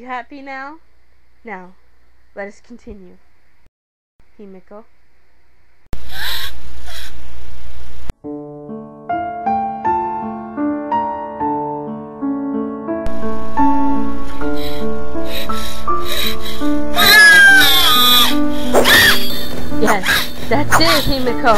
happy now? Now, let us continue. Himeko. Yes, that's it, Himeko.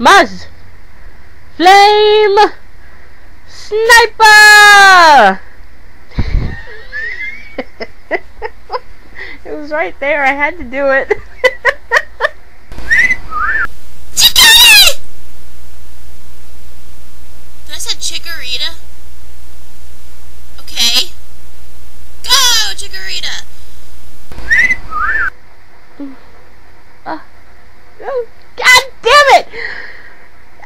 Muzz! Flame! Sniper! it was right there, I had to do it. I say Chikorita? Okay. Go, Chikorita! uh, oh, God damn it!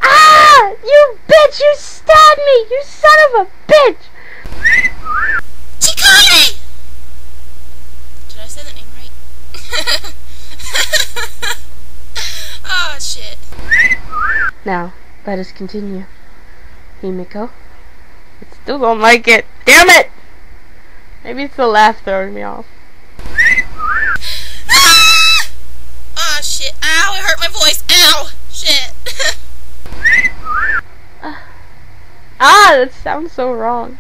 Ah! You bitch! You stabbed me! You son of a bitch! Chikari! Did I say the name right? oh, shit. Now, let us continue. Himeko. I still don't like it. Damn it! Maybe it's the laugh throwing me off. Ah! Oh, shit. Ow, it hurt my voice. Ow! Shit. Ah, that sounds so wrong.